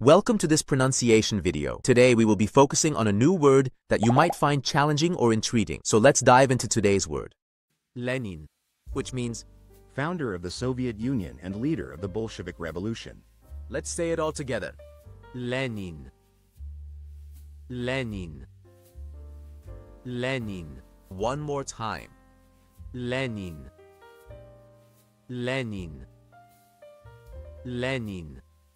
Welcome to this pronunciation video. Today we will be focusing on a new word that you might find challenging or intriguing. So let's dive into today's word. Lenin, which means, founder of the Soviet Union and leader of the Bolshevik Revolution. let's say it all together. Lenin. Lenin. Lenin. One more time. Lenin. Lenin. Lenin.